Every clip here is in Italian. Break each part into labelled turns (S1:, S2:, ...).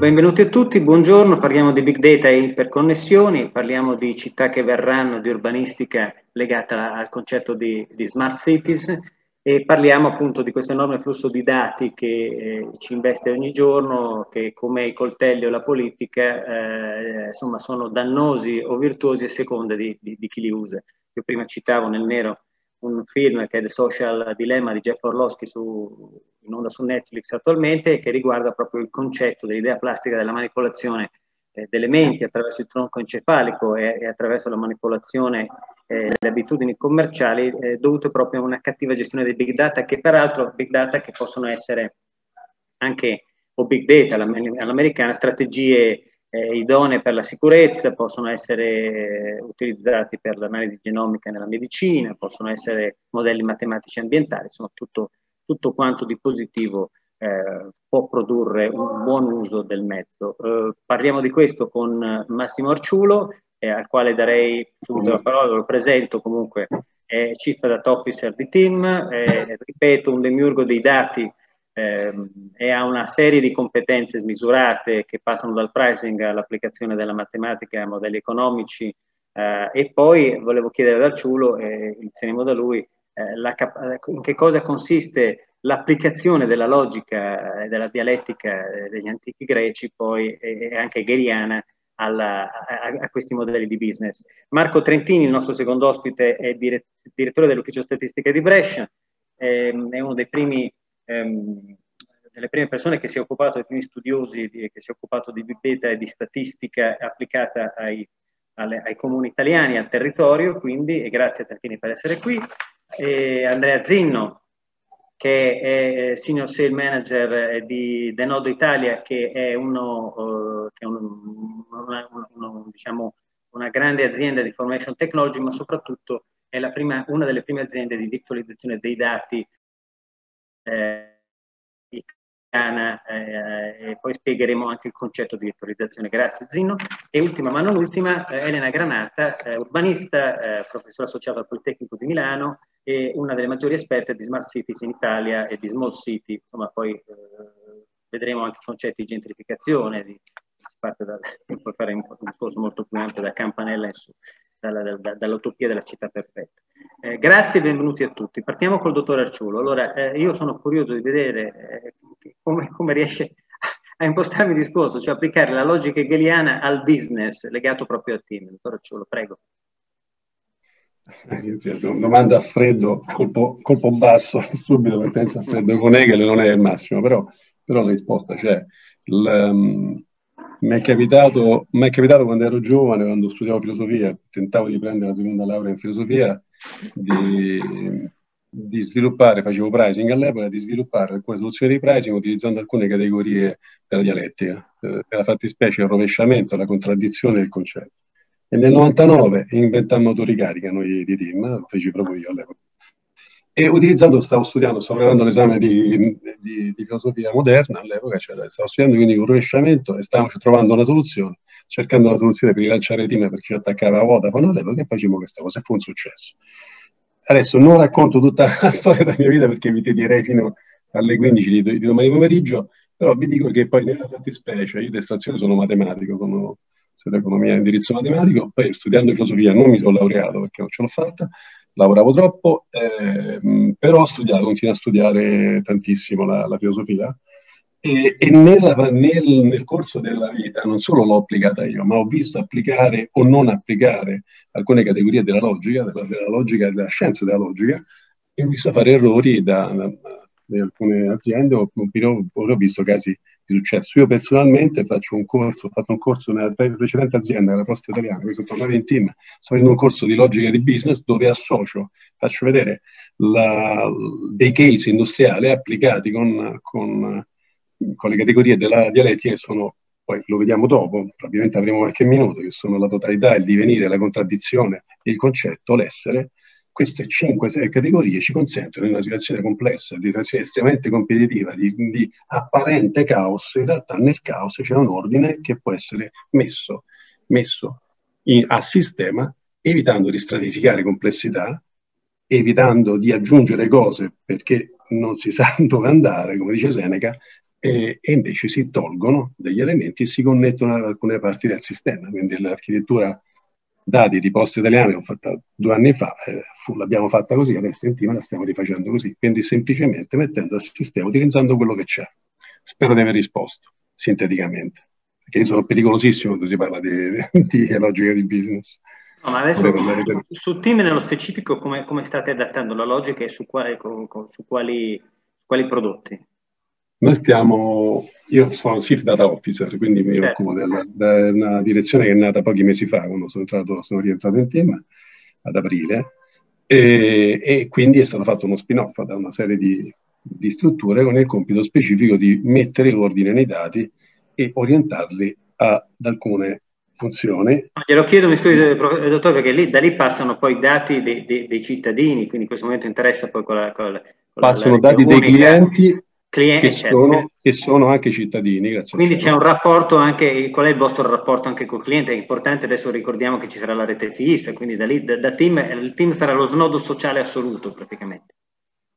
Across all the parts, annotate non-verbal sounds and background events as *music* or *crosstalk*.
S1: Benvenuti a tutti, buongiorno, parliamo di big data e iperconnessioni, parliamo di città che verranno, di urbanistica legata al concetto di, di smart cities e parliamo appunto di questo enorme flusso di dati che eh, ci investe ogni giorno, che come i coltelli o la politica eh, insomma sono dannosi o virtuosi a seconda di, di, di, chi li usa. Io prima citavo nel nero un film che è The Social Dilemma di Jeff Orlowski su, in onda su Netflix attualmente che riguarda proprio il concetto dell'idea plastica della manipolazione eh, delle menti attraverso il tronco encefalico e, e attraverso la manipolazione eh, delle abitudini commerciali eh, dovute proprio a una cattiva gestione dei big data che peraltro big data che possono essere anche o big data all'americana strategie eh, idonee per la sicurezza, possono essere eh, utilizzati per l'analisi genomica nella medicina, possono essere modelli matematici ambientali, insomma tutto, tutto quanto di positivo eh, può produrre un buon uso del mezzo. Eh, parliamo di questo con Massimo Arciulo, eh, al quale darei subito la parola, lo presento comunque, è Chief Data Officer di Team, ripeto, un demiurgo dei dati eh, e ha una serie di competenze smisurate che passano dal pricing all'applicazione della matematica a modelli economici eh, e poi volevo chiedere ad Arciulo, e inizieremo da lui, eh, la, in che cosa consiste l'applicazione della logica e della dialettica eh, degli antichi greci, poi e anche hegeliana, alla, a, a, questi modelli di business. Marco Trentini, il nostro secondo ospite, è dire, direttore dell'ufficio statistica di Brescia, ehm, è uno dei primi, ehm, delle prime persone che si è occupato, dei primi studiosi di, che si è occupato di big data e di statistica applicata ai, alle, ai comuni italiani, al territorio, quindi, e grazie a Trentini per essere qui. E Andrea Zinno, che è Senior Sale Manager eh, di Denodo Italia, che è, uno, uh, che è un, una, una, diciamo, una, grande azienda di information technology, ma soprattutto è prima, una delle prime aziende di virtualizzazione dei dati eh, italiana eh, e poi spiegheremo anche il concetto di virtualizzazione. Grazie Zino. E ultima ma non ultima, eh, Elena Granata, eh, urbanista, professore associato al Politecnico di Milano, e una delle maggiori esperte di smart cities in Italia e di small city, insomma poi vedremo anche i concetti di gentrificazione, di, parte da, *laughs* puoi fare un, discorso molto più ampio da Campanella in su, dalla, da, dall'utopia della città perfetta. Eh, grazie e benvenuti a tutti. Partiamo col dottor Arciulo. Allora, eh, io sono curioso di vedere eh, come, come, riesce a impostarmi il discorso, cioè applicare la logica hegeliana al business legato proprio al team. Dottor Arciulo, prego.
S2: Domanda a freddo, colpo, colpo basso, *laughs* subito per penso a freddo con Hegel non è il massimo, però, però la risposta c'è. Um, mi, è capitato, mi è capitato quando ero giovane, quando studiavo filosofia, tentavo di prendere la seconda laurea in filosofia, di, di sviluppare, facevo pricing all'epoca, di sviluppare alcune soluzioni di pricing utilizzando alcune categorie della dialettica, eh, per la fattispecie il rovesciamento, la contraddizione del concetto. E nel 99 inventammo autoricarica noi di team, lo feci proprio io all'epoca. E utilizzando, stavo studiando, stavo preparando l'esame di, di, di, filosofia moderna all'epoca, cioè stavo studiando quindi un rovesciamento e stavamo trovando una soluzione, cercando una soluzione per rilanciare il team perché ci attaccava a Vodafone all'epoca e facciamo questa cosa e fu un successo. Adesso non racconto tutta la *laughs* storia della mia vita perché vi direi fino alle 15 di, di domani pomeriggio, però vi dico che poi nella fattispecie, io di estrazione sono matematico, sono sull'economia e indirizzo matematico, poi studiando filosofia non mi sono laureato perché non ce l'ho fatta, lavoravo troppo, eh, però ho studiato, continuo a studiare tantissimo la, la filosofia e, e nella, nel, nel, corso della vita non solo l'ho applicata io, ma ho visto applicare o non applicare alcune categorie della logica, della, della logica, della scienza della logica, e ho visto fare errori da, da, da alcune aziende, ho, ho, visto casi di successo. Io personalmente faccio un corso, ho fatto un corso nella precedente azienda, la Posta Italiana, poi sono tornato in team, sto facendo un corso di logica di business dove associo, faccio vedere la, dei case industriali applicati con, con, con le categorie della dialettica che sono poi lo vediamo dopo, probabilmente avremo qualche minuto, che sono la totalità, il divenire, la contraddizione, il concetto, l'essere, queste 5-6 categorie ci consentono in una situazione complessa, di situazione estremamente competitiva, di, di, apparente caos, in realtà nel caos c'è un ordine che può essere messo, messo in, a sistema, evitando di stratificare complessità, evitando di aggiungere cose perché non si *laughs* sa dove andare, come dice Seneca, e, e, invece si tolgono degli elementi e si connettono ad alcune parti del sistema. Quindi l'architettura dati di Poste Italiane l'ho fatta due anni fa, eh, fu, l'abbiamo fatta così, adesso in team la stiamo rifacendo così. Quindi semplicemente mettendo al sistema, utilizzando quello che c'è. Spero di aver risposto sinteticamente, perché io sono pericolosissimo quando si parla di, *laughs* di, di logica di business.
S1: No, ma adesso su, su team nello specifico come, come, state adattando la logica e su, quale, con, con, su quali, quali prodotti?
S2: Noi stiamo, io sono Chief Data Officer, quindi mi certo. occupo della, della direzione che è nata pochi mesi fa, quando sono, entrato, sono rientrato in team, ad aprile, e, e, quindi è stato fatto uno spin-off da una serie di, di strutture con il compito specifico di mettere ordine nei dati e orientarli ad alcune funzioni.
S1: Glielo chiedo, mi scusi, dottore, perché lì, da lì passano poi i dati dei, dei, dei, cittadini, quindi in questo momento interessa poi con la... Con la
S2: con passano la dati dei clienti clienti, che, sono, che, sono, anche cittadini. Grazie
S1: Quindi c'è un rapporto anche, qual è il vostro rapporto anche col cliente? È importante, adesso ricordiamo che ci sarà la rete fissa, quindi da lì, da, da team, il team sarà lo snodo sociale assoluto praticamente.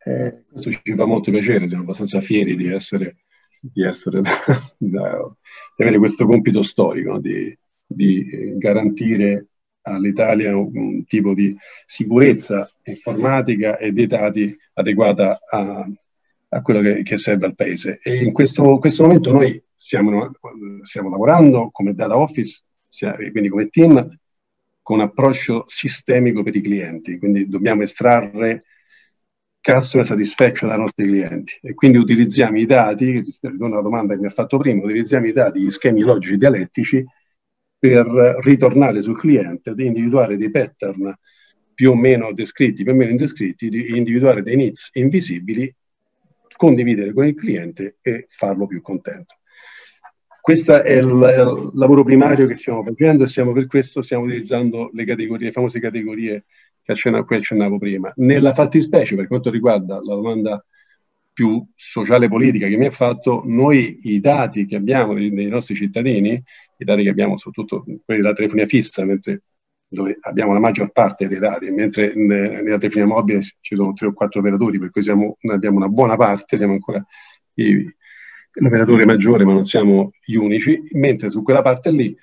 S2: Eh, questo ci fa molto piacere, siamo abbastanza fieri di essere, di, essere da, da, di avere questo compito storico, di, di garantire all'Italia un tipo di sicurezza informatica e dei dati adeguata a, a quello che, che, serve al Paese. E in questo, questo momento noi stiamo, stiamo, lavorando come data office, quindi come team, con approccio sistemico per i clienti, quindi dobbiamo estrarre customer satisfaction dai nostri clienti e quindi utilizziamo i dati, ritorno alla domanda che mi ha fatto prima, utilizziamo i dati, gli schemi logici dialettici per ritornare sul cliente ad individuare dei pattern più o meno descritti, più o meno indescritti, di individuare dei needs invisibili condividere con il cliente e farlo più contento. Questo è il, il lavoro primario che stiamo facendo e stiamo, per questo stiamo utilizzando le categorie, le famose categorie che accennavo, cui accennavo prima. Nella fattispecie, per quanto riguarda la domanda più sociale politica che mi ha fatto, noi i dati che abbiamo dei, dei nostri cittadini, i dati che abbiamo soprattutto quelli della telefonia fissa, mentre dove abbiamo la maggior parte dei dati, mentre nella telefonia mobile ci sono tre o quattro operatori, per cui siamo, abbiamo una buona parte, siamo ancora l'operatore maggiore, ma non siamo gli unici, mentre su quella parte lì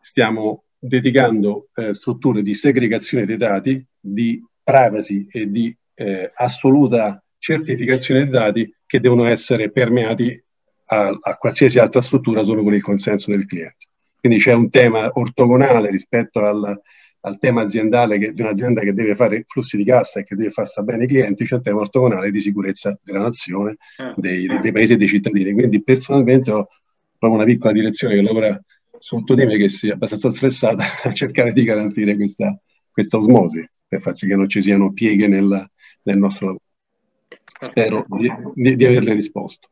S2: stiamo dedicando eh, strutture di segregazione dei dati, di privacy e di eh, assoluta certificazione dei dati che devono essere permeati a, a qualsiasi altra struttura solo con il consenso del cliente. Quindi c'è un tema ortogonale rispetto al, al tema aziendale che, di un'azienda che deve fare flussi di cassa e che deve far sta bene i clienti, c'è il tema ortogonale di sicurezza della nazione, certo. dei, dei, paesi e dei cittadini. Quindi personalmente ho proprio una piccola direzione che lavora sotto di me che sia abbastanza stressata *laughs* a cercare di garantire questa, questa osmosi per far sì che non ci siano pieghe nel, nel nostro lavoro. Spero di, di, di averle risposto.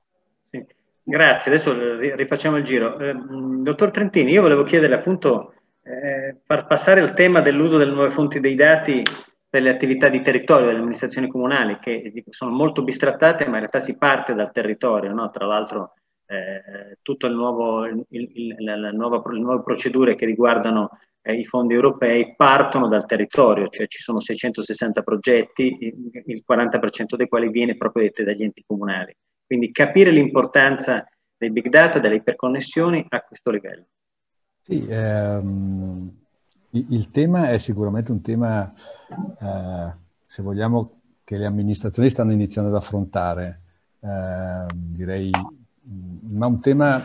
S1: Grazie, adesso rifacciamo il giro. Eh, dottor Trentini, io volevo chiederle appunto eh, far passare il tema dell'uso delle nuove fonti dei dati per le attività di territorio delle amministrazioni comunali, che sono molto bistrattate, ma in realtà si parte dal territorio, no? tra l'altro eh, tutte le nuove procedure che riguardano eh, i fondi europei partono dal territorio, cioè ci sono 660 progetti, il 40% dei quali viene proprio dagli enti comunali. Quindi capire l'importanza dei big data, delle iperconnessioni a questo livello.
S3: Sì, ehm, il tema è sicuramente un tema, eh, se vogliamo, che le amministrazioni stanno iniziando ad affrontare, eh, direi, ma un tema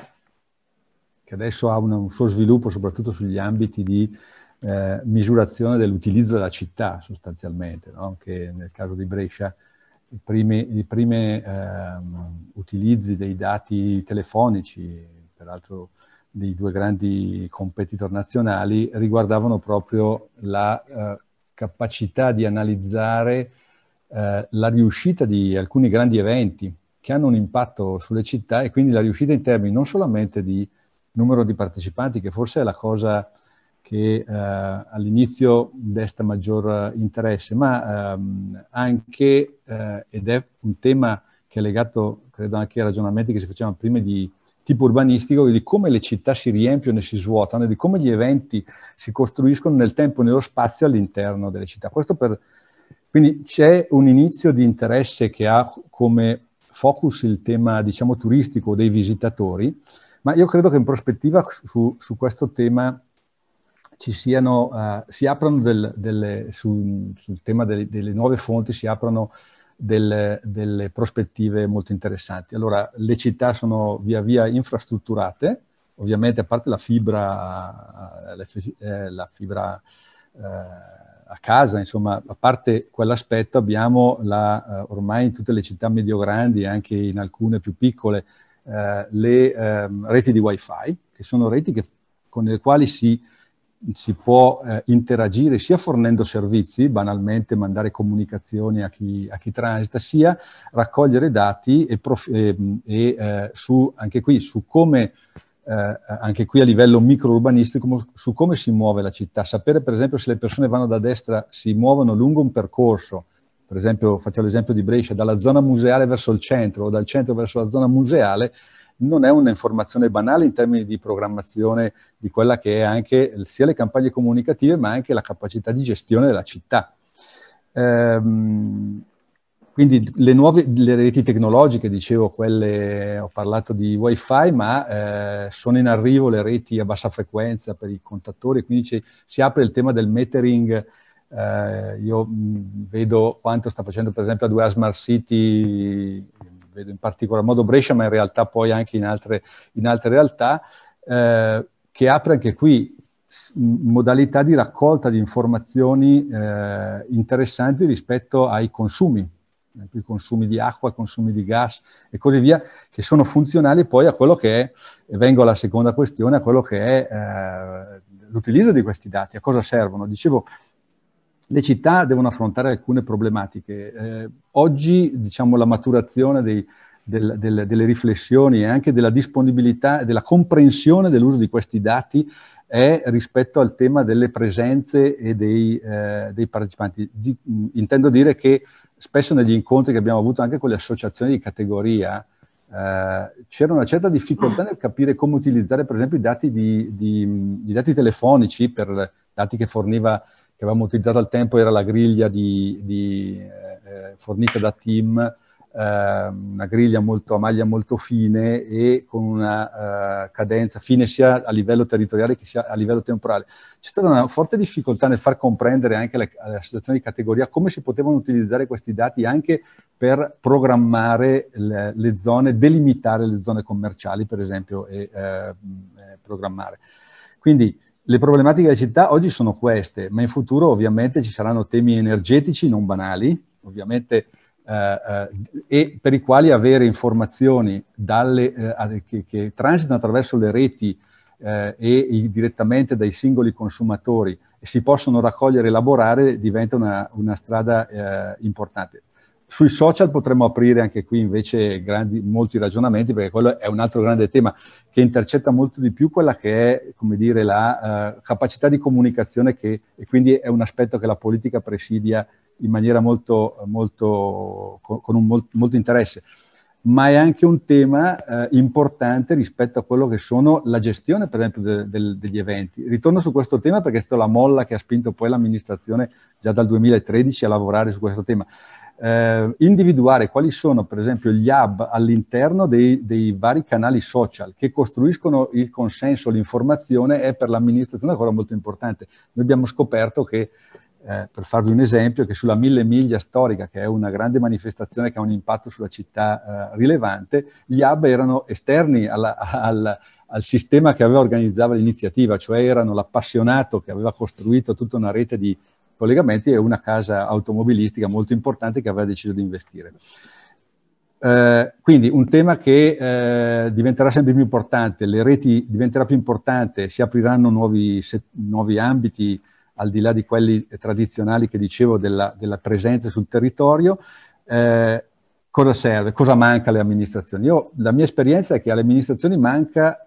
S3: che adesso ha un, un suo sviluppo soprattutto sugli ambiti di eh, misurazione dell'utilizzo della città sostanzialmente, no? anche nel caso di Brescia i primi, i primi ehm, utilizzi dei dati telefonici, peraltro dei due grandi competitor nazionali riguardavano proprio la eh, capacità di analizzare eh, la riuscita di alcuni grandi eventi che hanno un impatto sulle città e quindi la riuscita in termini non solamente di numero di partecipanti, che forse è la cosa che eh, all'inizio desta maggior interesse, ma ehm, anche, eh, ed è un tema che è legato, credo, anche ai ragionamenti che si facevano prima di tipo urbanistico, di come le città si riempiono e si svuotano, di come gli eventi si costruiscono nel tempo e nello spazio all'interno delle città. Per, quindi c'è un inizio di interesse che ha come focus il tema, diciamo, turistico dei visitatori, ma io credo che in prospettiva su, su questo tema ci siano, uh, si aprono del, delle, su, sul tema delle, delle, nuove fonti, si aprono delle, delle, prospettive molto interessanti. Allora, le città sono via via infrastrutturate, ovviamente a parte la fibra, eh, la fibra eh, a casa, insomma, a parte quell'aspetto abbiamo la, eh, ormai in tutte le città medio-grandi anche in alcune più piccole eh, le ehm, reti di wifi, che sono reti che, con le quali si si può eh, interagire sia fornendo servizi, banalmente mandare comunicazioni a chi, a chi transita, sia raccogliere dati e, e, e eh, su, anche qui su come, eh, anche qui a livello microurbanistico, su come si muove la città. Sapere per esempio se le persone vanno da destra, si muovono lungo un percorso, per esempio faccio l'esempio di Brescia, dalla zona museale verso il centro o dal centro verso la zona museale, non è un'informazione banale in termini di programmazione di quella che è anche sia le campagne comunicative ma anche la capacità di gestione della città. Ehm, quindi le nuove le reti tecnologiche, dicevo, quelle, ho parlato di wifi, ma eh, sono in arrivo le reti a bassa frequenza per i contatori, quindi si apre il tema del metering. Eh, io mh, vedo quanto sta facendo per esempio a due Smart City vedo in particolar modo Brescia, ma in realtà poi anche in altre, in altre realtà, eh, che apre anche qui modalità di raccolta di informazioni eh, interessanti rispetto ai consumi, i consumi di acqua, i consumi di gas e così via, che sono funzionali poi a quello che è, e vengo alla seconda questione, a quello che è eh, l'utilizzo di questi dati, a cosa servono. Dicevo, le città devono affrontare alcune problematiche. Eh, oggi, diciamo, la maturazione dei, del, del, delle riflessioni e anche della disponibilità e della comprensione dell'uso di questi dati è rispetto al tema delle presenze e dei, eh, dei partecipanti. Di, intendo dire che spesso negli incontri che abbiamo avuto anche con le associazioni di categoria, eh, c'era una certa difficoltà nel capire come utilizzare, per esempio, i dati, di, di, i dati telefonici per dati che forniva che avevamo utilizzato al tempo era la griglia di, di, eh, fornita da Team, eh, una griglia molto, a maglia molto fine e con una uh, cadenza fine sia a livello territoriale che sia a livello temporale. C'è stata una forte difficoltà nel far comprendere anche alle, associazioni di categoria come si potevano utilizzare questi dati anche per programmare le, le zone, delimitare le zone commerciali, per esempio, e eh, programmare. Quindi le problematiche della città oggi sono queste, ma in futuro ovviamente ci saranno temi energetici non banali, ovviamente, eh, eh, e per i quali avere informazioni dalle, eh, che, che, transitano attraverso le reti eh, e direttamente dai singoli consumatori si possono raccogliere e elaborare diventa una, una strada eh, importante. Sui social potremmo aprire anche qui invece grandi, molti ragionamenti, perché quello è un altro grande tema che intercetta molto di più quella che è, come dire, la uh, capacità di comunicazione che, e quindi è un aspetto che la politica presidia in maniera molto, molto con, un molto, molto, interesse. Ma è anche un tema uh, importante rispetto a quello che sono la gestione, per esempio, de, de, degli eventi. Ritorno su questo tema perché è stata la molla che ha spinto poi l'amministrazione già dal 2013 a lavorare su questo tema eh, individuare quali sono per esempio gli hub all'interno dei, dei, vari canali social che costruiscono il consenso, l'informazione è per l'amministrazione una cosa molto importante. Noi abbiamo scoperto che, eh, per farvi un esempio, che sulla Mille Miglia storica, che è una grande manifestazione che ha un impatto sulla città eh, rilevante, gli hub erano esterni alla, al, al sistema che aveva organizzato l'iniziativa, cioè erano l'appassionato che aveva costruito tutta una rete di collegamenti e una casa automobilistica molto importante che aveva deciso di investire. Eh, quindi un tema che eh, diventerà sempre più importante, le reti diventerà più importante, si apriranno nuovi, se, nuovi ambiti al di là di quelli tradizionali che dicevo della, della presenza sul territorio. Eh, cosa serve? Cosa manca alle amministrazioni? Io, la mia esperienza è che alle amministrazioni manca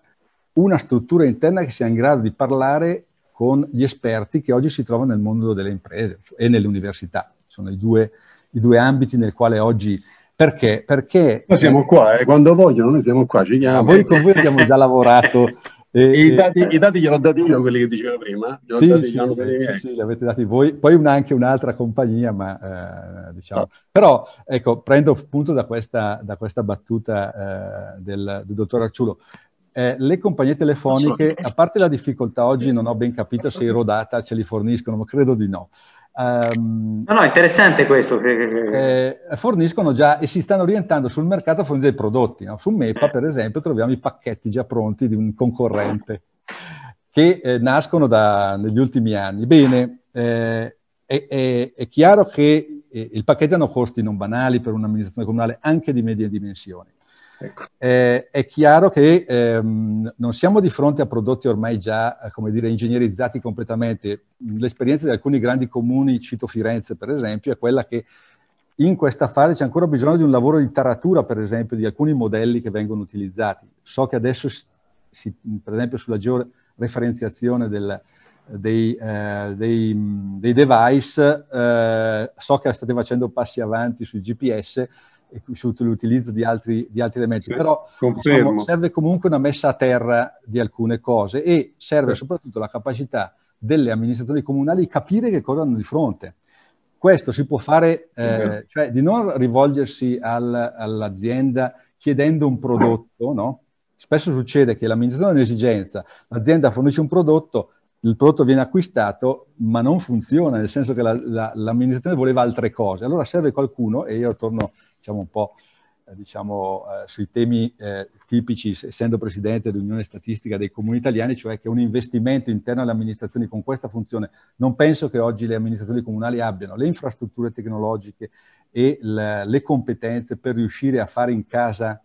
S3: una struttura interna che sia in grado di parlare con gli esperti che oggi si trovano nel mondo delle imprese e nelle università. Sono i due, i due ambiti nel quale oggi... Perché? Perché...
S2: Noi siamo qua, eh, quando vogliono noi siamo qua, ci chiamano.
S3: Voi con voi abbiamo già lavorato *laughs*
S2: E, I, dati, I dati gliel'ho dati io, quelli che dicevo prima.
S3: Sì, dati, sì, sì, sì, li avete dati voi. Poi una, anche un'altra compagnia, ma eh, diciamo... Ah. Però, ecco, prendo spunto da questa, da questa battuta eh, del, del dottor Arciulo. Eh, le compagnie telefoniche, a parte la difficoltà oggi, non ho ben capito se i Rodata ce li forniscono, ma credo di no.
S1: Um, no, no, interessante questo.
S3: Eh, forniscono già e si stanno orientando sul mercato a fornire dei prodotti. No? Su MEPA, per esempio, troviamo i pacchetti già pronti di un concorrente che eh, nascono da, negli ultimi anni. Bene, eh, è, è, è, chiaro che eh, il pacchetto hanno costi non banali per un'amministrazione comunale anche di medie dimensioni. Ecco. Eh, è chiaro che ehm, non siamo di fronte a prodotti ormai già, eh, come dire, ingegnerizzati completamente. L'esperienza di alcuni grandi comuni, cito Firenze per esempio, è quella che in questa fase c'è ancora bisogno di un lavoro di taratura, per esempio, di alcuni modelli che vengono utilizzati. So che adesso, si, per esempio, sulla georeferenziazione del, dei, eh, dei, dei, device, eh, so che state facendo passi avanti sui GPS, sull'utilizzo di altri, di altri elementi, però diciamo, serve comunque una messa a terra di alcune cose e serve sì. soprattutto la capacità delle amministrazioni comunali di capire che cosa hanno di fronte. Questo si può fare, eh, cioè di non rivolgersi al, all'azienda chiedendo un prodotto, no? Spesso succede che l'amministrazione ha un'esigenza, l'azienda fornisce un prodotto, il prodotto viene acquistato, ma non funziona, nel senso che la, la, l'amministrazione voleva altre cose. Allora serve qualcuno, e io torno diciamo un po' eh, diciamo, eh, sui temi eh, tipici, essendo presidente dell'Unione Statistica dei Comuni Italiani, cioè che un investimento interno alle amministrazioni con questa funzione, non penso che oggi le amministrazioni comunali abbiano le infrastrutture tecnologiche e le, le competenze per riuscire a fare in casa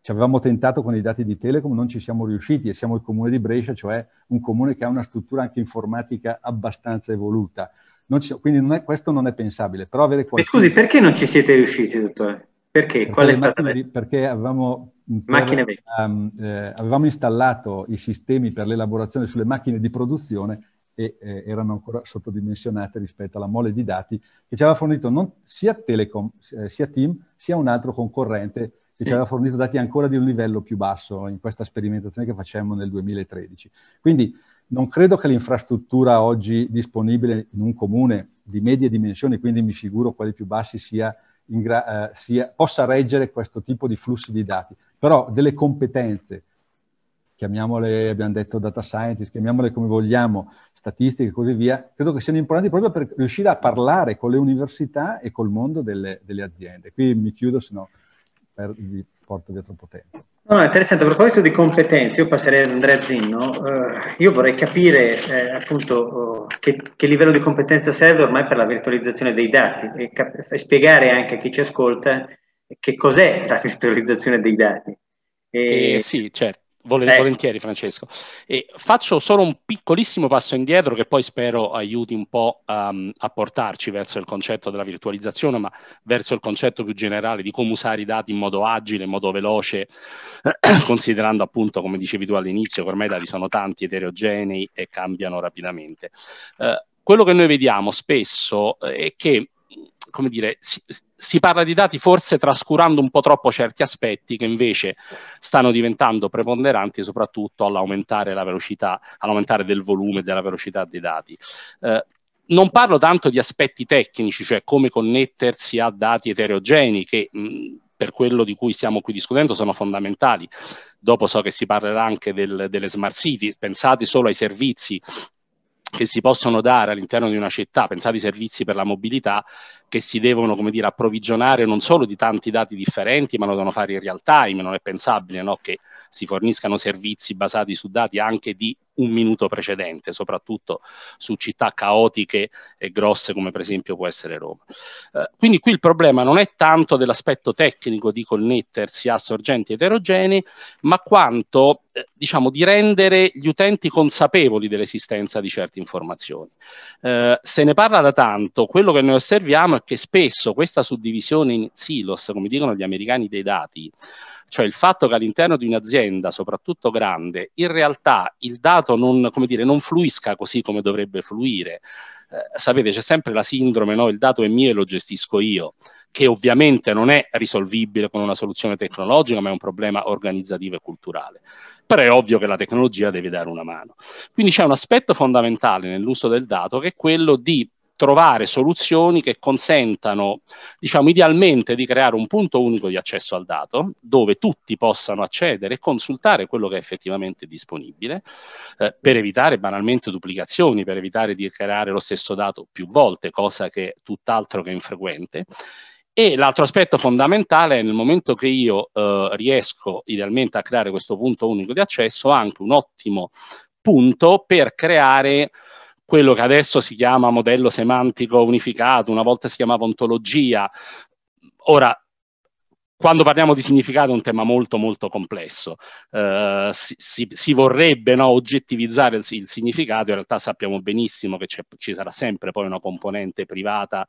S3: ci avevamo tentato con i dati di Telecom, non ci siamo riusciti e siamo il comune di Brescia, cioè un comune che ha una struttura anche informatica abbastanza evoluta. Ci, quindi non è, questo non è pensabile. Però avere
S1: qualcuno... scusi, perché non ci siete riusciti, dottore? Perché?
S3: Perché, Qual è stata di, perché avevamo, per, um, eh, avevamo, installato i sistemi per l'elaborazione sulle macchine di produzione e eh, erano ancora sottodimensionate rispetto alla mole di dati che ci aveva fornito non, sia Telecom, eh, sia Team, sia un altro concorrente che ci aveva fornito dati ancora di un livello più basso in questa sperimentazione che facemmo nel 2013. Quindi non credo che l'infrastruttura oggi disponibile in un comune di medie dimensioni, quindi mi figuro quelli più bassi, sia eh, sia, possa reggere questo tipo di flussi di dati. Però delle competenze, chiamiamole, abbiamo detto data scientist, chiamiamole come vogliamo, statistiche e così via, credo che siano importanti proprio per riuscire a parlare con le università e col mondo delle, delle aziende. Qui mi chiudo, se no vi porto via troppo tempo.
S1: No, interessante. A proposito di competenze, io passerei ad Andrea Zinno. Uh, io vorrei capire eh, appunto uh, che, che, livello di competenza serve ormai per la virtualizzazione dei dati e, cap- e spiegare anche a chi ci ascolta che cos'è la *laughs* virtualizzazione dei dati.
S4: E... Eh, sì, certo. Vol- eh. Volentieri, Francesco. E faccio solo un piccolissimo passo indietro che poi spero aiuti un po' um, a portarci verso il concetto della virtualizzazione, ma verso il concetto più generale di come usare i dati in modo agile, in modo veloce, *clears throat* considerando appunto, come dicevi tu all'inizio, che ormai i dati sono tanti, eterogenei e cambiano rapidamente. Uh, quello che noi vediamo spesso è che come dire, si, si, parla di dati forse trascurando un po' troppo certi aspetti che invece stanno diventando preponderanti soprattutto all'aumentare la velocità, all'aumentare del volume e della velocità dei dati. Eh, non parlo tanto di aspetti tecnici, cioè come connettersi a dati eterogenei che mh, per quello di cui stiamo qui discutendo sono fondamentali. Dopo so che si parlerà anche del, delle smart city, pensate solo ai servizi che si possono dare all'interno di una città, pensate ai servizi per la mobilità, che si devono, come dire, approvvigionare non solo di tanti dati differenti, ma lo devono fare in real time, non è pensabile no? che si forniscano servizi basati su dati anche di un minuto precedente, soprattutto su città caotiche e grosse come per esempio può essere Roma. Eh, quindi qui il problema non è tanto dell'aspetto tecnico di connettersi a sorgenti eterogenei, ma quanto eh, diciamo di rendere gli utenti consapevoli dell'esistenza di certe informazioni. Eh, se ne parla da tanto, quello che noi osserviamo è che spesso questa suddivisione in silos, come dicono gli americani dei dati, cioè il fatto che all'interno di un'azienda, soprattutto grande, in realtà il dato non, dire, non fluisca così come dovrebbe fluire. Eh, sapete, c'è sempre la sindrome, no? il dato è mio e lo gestisco io, che ovviamente non è risolvibile con una soluzione tecnologica, ma è un problema organizzativo e culturale. però è ovvio che la tecnologia deve dare una mano. Quindi c'è un aspetto fondamentale nell'uso del dato che è quello di trovare soluzioni che consentano, diciamo, idealmente di creare un punto unico di accesso al dato, dove tutti possano accedere e consultare quello che è effettivamente disponibile, eh, per evitare banalmente duplicazioni, per evitare di creare lo stesso dato più volte, cosa che è tutt'altro che infrequente. E l'altro aspetto fondamentale è nel momento che io eh, riesco idealmente a creare questo punto unico di accesso, anche un ottimo punto per creare quello che adesso si chiama modello semantico unificato, una volta si chiamava ontologia. Ora, quando parliamo di significato è un tema molto molto complesso, uh, si, si, si, vorrebbe no, oggettivizzare il, il, significato, in realtà sappiamo benissimo che ci sarà sempre poi una componente privata,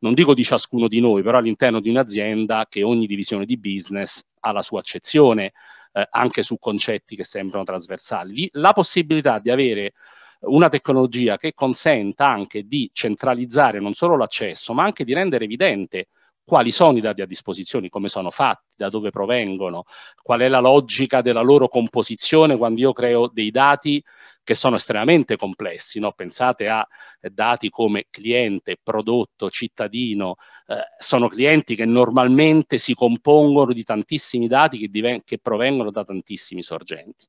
S4: non dico di ciascuno di noi, però all'interno di un'azienda che ogni divisione di business ha la sua accezione, eh, anche su concetti che sembrano trasversali. La possibilità di avere una tecnologia che consenta anche di centralizzare non solo l'accesso, ma anche di rendere evidente quali sono i dati a disposizione, come sono fatti, da dove provengono, qual è la logica della loro composizione quando io creo dei dati che sono estremamente complessi. No? Pensate a dati come cliente, prodotto, cittadino, eh, sono clienti che normalmente si compongono di tantissimi dati che, che provengono da tantissimi sorgenti.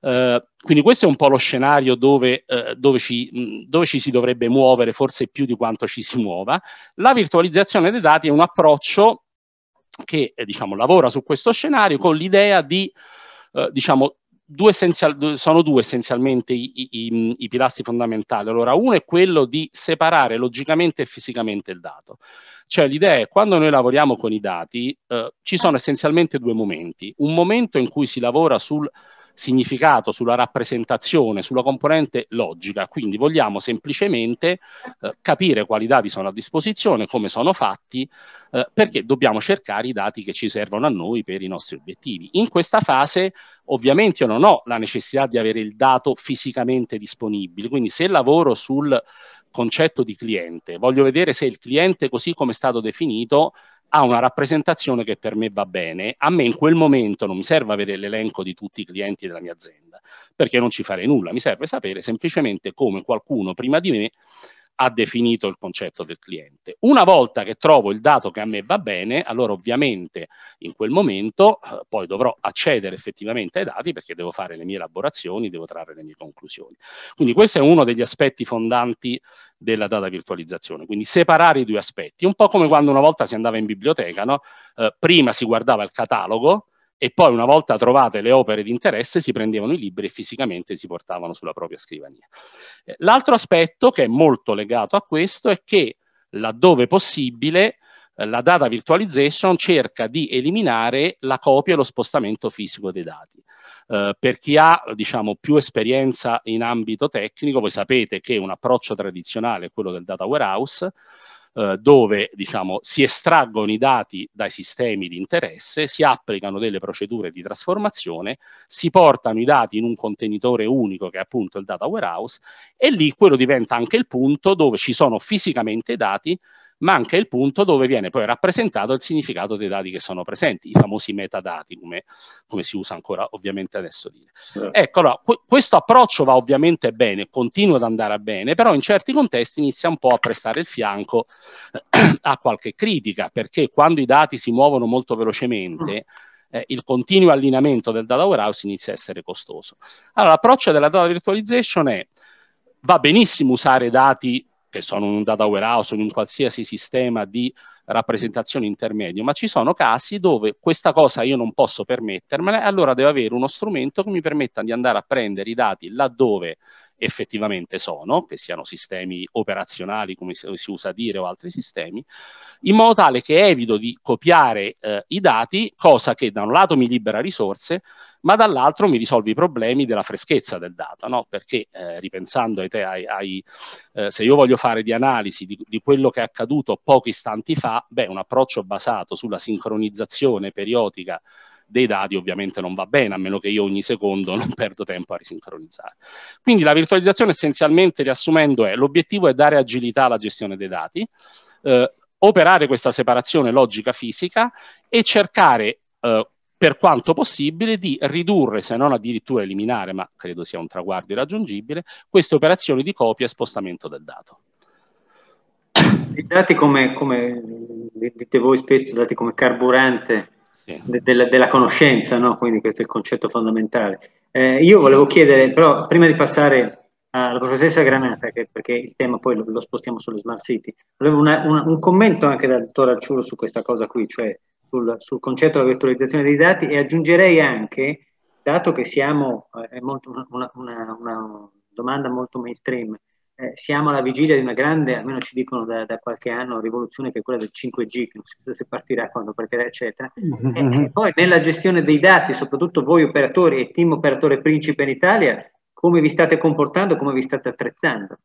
S4: Uh, quindi questo è un po' lo scenario dove, uh, dove, ci, dove, ci, si dovrebbe muovere, forse più di quanto ci si muova. La virtualizzazione dei dati è un approccio che eh, diciamo, lavora su questo scenario con l'idea di, uh, diciamo, due sono due essenzialmente i, i, i, pilastri fondamentali. Allora, uno è quello di separare logicamente e fisicamente il dato. Cioè l'idea è quando noi lavoriamo con i dati eh, ci sono essenzialmente due momenti. Un momento in cui si lavora sul significato, sulla rappresentazione, sulla componente logica. Quindi vogliamo semplicemente eh, capire quali dati sono a disposizione, come sono fatti, eh, perché dobbiamo cercare i dati che ci servono a noi per i nostri obiettivi. In questa fase ovviamente io non ho la necessità di avere il dato fisicamente disponibile, quindi se lavoro sul concetto di cliente, voglio vedere se il cliente così come è stato definito ha una rappresentazione che per me va bene, a me in quel momento non mi serve avere l'elenco di tutti i clienti della mia azienda, perché non ci farei nulla, mi serve sapere semplicemente come qualcuno prima di me ha definito il concetto del cliente. Una volta che trovo il dato che a me va bene, allora ovviamente in quel momento eh, poi dovrò accedere effettivamente ai dati perché devo fare le mie elaborazioni, devo trarre le mie conclusioni. Quindi questo è uno degli aspetti fondanti della data virtualizzazione, quindi separare i due aspetti, un po' come quando una volta si andava in biblioteca, no? eh, prima si guardava il catalogo, e poi una volta trovate le opere di interesse si prendevano i libri e fisicamente si portavano sulla propria scrivania. Eh, l'altro aspetto che è molto legato a questo è che laddove possibile eh, la data virtualization cerca di eliminare la copia e lo spostamento fisico dei dati. Uh, per chi ha diciamo, più esperienza in ambito tecnico, voi sapete che un approccio tradizionale è quello del data warehouse, eh, dove diciamo, si estraggono i dati dai sistemi di interesse, si applicano delle procedure di trasformazione, si portano i dati in un contenitore unico che è appunto il data warehouse e lì quello diventa anche il punto dove ci sono fisicamente i dati ma anche il punto dove viene poi rappresentato il significato dei dati che sono presenti, i famosi metadati, come, come si usa ancora ovviamente adesso dire. Eh. Ecco, allora, qu- questo approccio va ovviamente bene, continua ad andare bene, però in certi contesti inizia un po' a prestare il fianco eh, *clears throat* a qualche critica, perché quando i dati si muovono molto velocemente, eh, il continuo allineamento del data warehouse inizia a essere costoso. Allora, l'approccio della data virtualization è va benissimo usare dati che sono in un data warehouse o in un qualsiasi sistema di rappresentazione intermedio, ma ci sono casi dove questa cosa io non posso permettermela e allora devo avere uno strumento che mi permetta di andare a prendere i dati laddove effettivamente sono, che siano sistemi operazionali come si, usa dire o altri sistemi, in modo tale che evito di copiare eh, i dati, cosa che da un lato mi libera risorse, ma dall'altro mi risolve i problemi della freschezza del dato, no? perché eh, ripensando ai, ai, ai eh, se io voglio fare di analisi di, di, quello che è accaduto pochi istanti fa, beh, un approccio basato sulla sincronizzazione periodica dei dati ovviamente non va bene, a meno che io ogni secondo *laughs* non perdo tempo a risincronizzare. Quindi la virtualizzazione essenzialmente, riassumendo, è l'obiettivo è dare agilità alla gestione dei dati, eh, operare questa separazione logica-fisica e cercare eh, per quanto possibile, di ridurre, se non addirittura eliminare, ma credo sia un traguardo irraggiungibile, queste operazioni di copia e spostamento del dato.
S1: I dati come, come dite voi spesso, dati come carburante sì. de, de, della conoscenza, no? quindi questo è il concetto fondamentale. Eh, io volevo chiedere, però, prima di passare alla professoressa Granata, che, perché il tema poi lo, lo spostiamo sulle smart city, volevo una, una, un commento anche dal dottor Arciuro su questa cosa qui, cioè sul, sul, concetto della virtualizzazione dei dati e aggiungerei anche, dato che siamo, eh, è molto una, una, una, domanda molto mainstream, eh, siamo alla vigilia di una grande, almeno ci dicono da, da, qualche anno, rivoluzione che è quella del 5G, che non si sa se partirà, quando partirà, eccetera. Mm-hmm. E, poi nella gestione dei dati, soprattutto voi operatori e team operatore principe in Italia, come vi state comportando, come vi state attrezzando?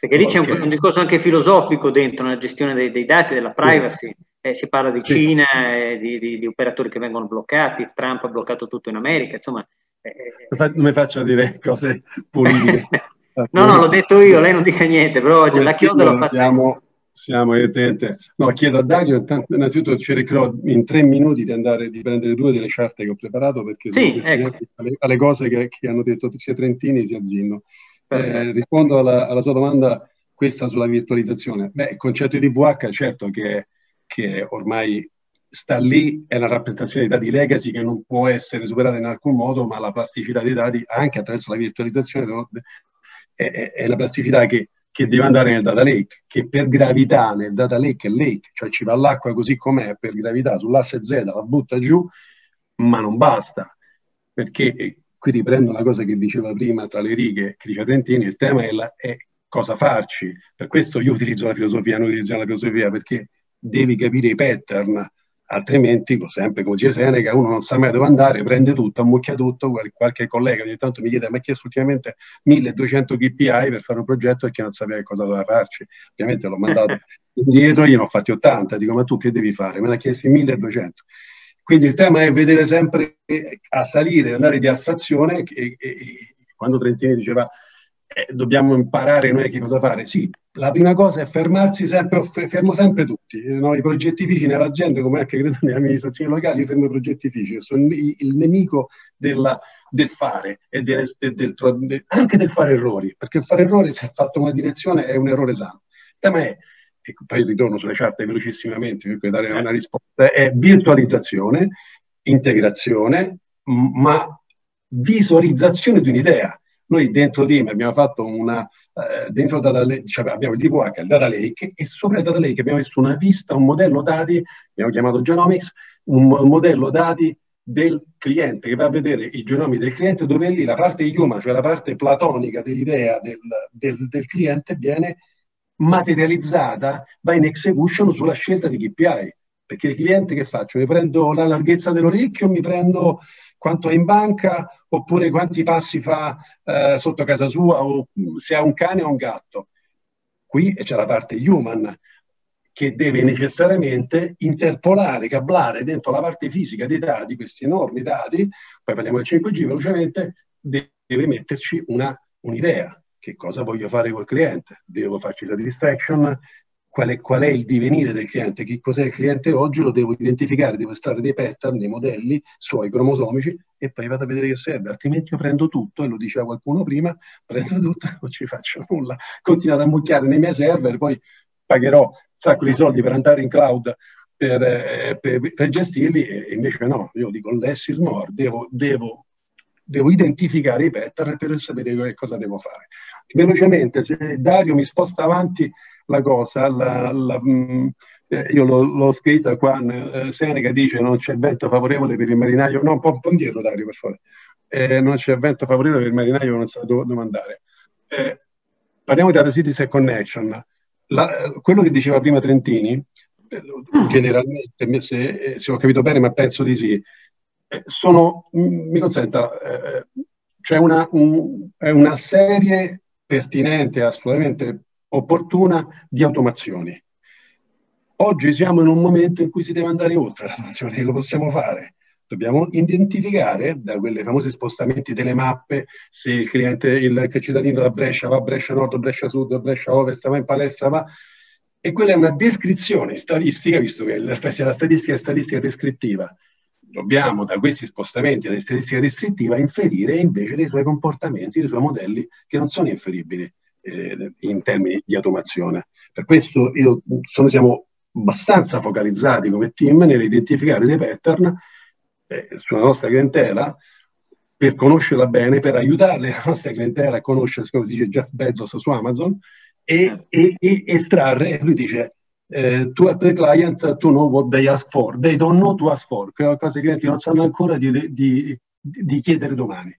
S1: Perché lì okay. c'è un, un, discorso anche filosofico dentro nella gestione dei, dei dati, della privacy. Sì eh, si parla di Cina, eh, di, di, di, operatori che vengono bloccati, Trump ha bloccato tutto in America, insomma...
S2: Eh, non mi faccia dire cose politiche. *laughs*
S1: no, no, l'ho detto io, lei non dica niente, però oggi la chiodo l'ho fatta
S2: siamo, siamo evidente. No, chiedo a Dario, intanto, innanzitutto cercherò in tre minuti di andare di prendere due delle carte che ho preparato perché
S1: sì, ecco.
S2: alle, alle, cose che, che, hanno detto sia Trentini sia Zinno. Eh, rispondo alla, alla, sua domanda, questa sulla virtualizzazione. Beh, il concetto di VH certo che che ormai sta lì, è la rappresentazione dei dati legacy che non può essere superata in alcun modo, ma la plasticità dei dati anche attraverso la virtualizzazione è, è la plasticità che, che, deve andare nel data lake, che per gravità nel data lake è lake, cioè ci va l'acqua così com'è per gravità sull'asse Z, la butta giù, ma non basta, perché qui riprendo una cosa che diceva prima tra le righe, che Trentini, il tema è, la, è cosa farci, per questo io utilizzo la filosofia, noi utilizziamo la filosofia, perché devi capire i pattern, altrimenti, sempre come dice Seneca, uno non sa mai dove andare, prende tutto, ammucchia tutto, qualche collega ogni tanto mi chiede ma ha chiesto ultimamente 1200 KPI per fare un progetto perché non sapeva cosa doveva farci. Ovviamente l'ho mandato *laughs* indietro, gliene ho fatti 80, dico ma tu che devi fare? Me l'ha chiesto 1200. Quindi il tema è vedere sempre a salire, andare di astrazione, e, e, e quando Trentini diceva eh, dobbiamo imparare noi che cosa fare. Sì, la prima cosa è fermarsi sempre, fermo sempre tutti. No? I progettifici nelle aziende, come anche credo nelle amministrazioni locali, fermo i progettifici, sono il, nemico della, del fare e del, del, del, anche del fare errori, perché fare errori se è fatto una direzione è un errore sano. Il tema è, e poi ritorno sulle charte velocissimamente per dare una risposta, è virtualizzazione, integrazione, ma visualizzazione di un'idea noi dentro Team abbiamo fatto una, eh, dentro data lake, cioè abbiamo il DVH, il Data Lake, e sopra il Data Lake abbiamo messo una vista, un modello dati, abbiamo chiamato Genomics, un modello dati del cliente che va a vedere i genomi del cliente dove lì la parte human, cioè la parte platonica dell'idea del, del, del cliente viene materializzata, va in execution sulla scelta di KPI. Perché il cliente che faccio? Mi prendo la larghezza dell'orecchio, mi prendo quanto è in banca oppure quanti passi fa eh, sotto casa sua o se ha un cane o un gatto. Qui c'è la parte human che deve necessariamente interpolare, cablare dentro la parte fisica dei dati, questi enormi dati, poi parliamo del 5G velocemente, deve metterci una, un'idea. Che cosa voglio fare col cliente? Devo farci la distraction, qual è, qual è, il divenire del cliente, che cos'è il cliente oggi, lo devo identificare, devo estrarre dei pattern, dei modelli suoi cromosomici e poi vado a vedere che serve, altrimenti io prendo tutto, e lo diceva qualcuno prima, prendo tutto e *laughs* non ci faccio nulla, continuo ad ammucchiare nei miei server, poi pagherò un sacco di soldi per andare in cloud per, eh, per, per gestirli e invece no, io dico less is more, devo, devo, devo identificare i pattern per sapere cosa devo fare. Velocemente, se Dario mi sposta avanti la cosa. La, la, mm, eh, io l'ho, scritta qua, eh, Seneca dice non c'è vento favorevole per il marinaio, no, un po', un po indietro Dario per favore, eh, non c'è vento favorevole per il marinaio, non sa dove, dove andare. Eh, parliamo di Data Cities e Connection. La, quello che diceva prima Trentini, eh, generalmente, se, se, ho capito bene, ma penso di sì, eh, sono, mi consenta, c'è una, un, una serie pertinente, assolutamente opportuna di automazioni. Oggi siamo in un momento in cui si deve andare oltre l'automazione, lo possiamo fare. Dobbiamo identificare da quelle famose spostamenti delle mappe se il cliente, il, cittadino da Brescia va a Brescia Nord, Brescia Sud, Brescia Ovest, va in palestra, va... E quella è una descrizione statistica, visto che la statistica è statistica descrittiva, dobbiamo da questi spostamenti alle statistiche restrittive inferire invece dei suoi comportamenti, dei suoi modelli che non sono inferibili eh, in termini di automazione. Per questo io, sono, siamo abbastanza focalizzati come team nell'identificare dei pattern eh, sulla nostra clientela per conoscerla bene, per aiutare la nostra clientela a conoscere, come dice Jeff Bezos su Amazon, e, e, e estrarre, lui dice, eh, tu per client, tu know what they ask for, they don't know to ask for, cose che i clienti non sanno ancora di, di, di chiedere domani.